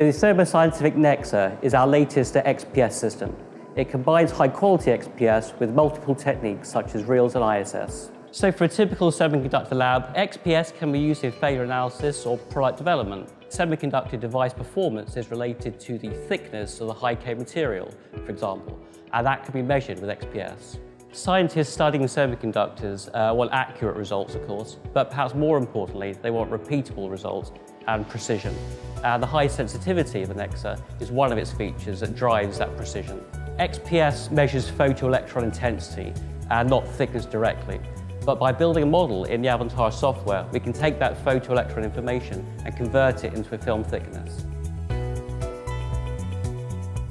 The Thermo Scientific Nexsa is our latest XPS system. It combines high-quality XPS with multiple techniques such as reels and ISS. So for a typical semiconductor lab, XPS can be used in failure analysis or product development. Semiconductor device performance is related to the thickness of the high-K material, for example, and that can be measured with XPS. Scientists studying semiconductors uh, want accurate results, of course, but perhaps more importantly, they want repeatable results and precision. Uh, the high sensitivity of the Nexsa is one of its features that drives that precision. XPS measures photoelectron intensity and not thickness directly. But by building a model in the Avantage software, we can take that photoelectron information and convert it into a film thickness.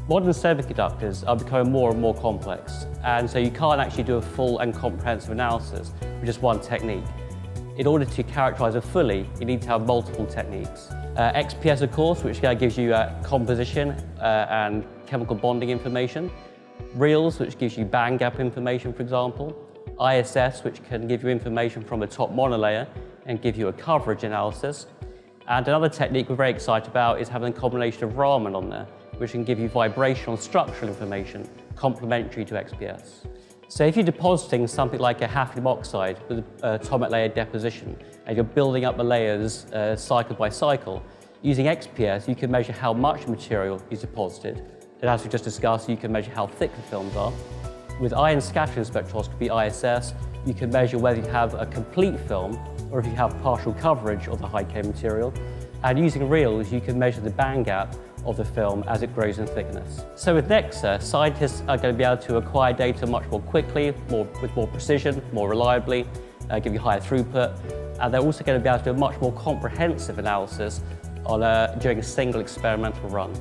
Modern semiconductors are becoming more and more complex, and so you can't actually do a full and comprehensive analysis with just one technique. In order to characterize it fully, you need to have multiple techniques. Uh, XPS, of course, which uh, gives you uh, composition uh, and chemical bonding information. REELS, which gives you band gap information, for example. ISS, which can give you information from a top monolayer and give you a coverage analysis. And another technique we're very excited about is having a combination of Raman on there, which can give you vibrational structural information complementary to XPS. So if you're depositing something like a hafnium oxide with atomic layer deposition, and you're building up the layers uh, cycle by cycle, using XPS, you can measure how much material is deposited. And as we just discussed, you can measure how thick the films are. With ion scattering spectroscopy, ISS, you can measure whether you have a complete film or if you have partial coverage of the high-K material. And using REELS, you can measure the band gap of the film as it grows in thickness. So with Nexsa, scientists are going to be able to acquire data much more quickly, more, with more precision, more reliably, uh, give you higher throughput, and they're also going to be able to do a much more comprehensive analysis on a, during a single experimental run.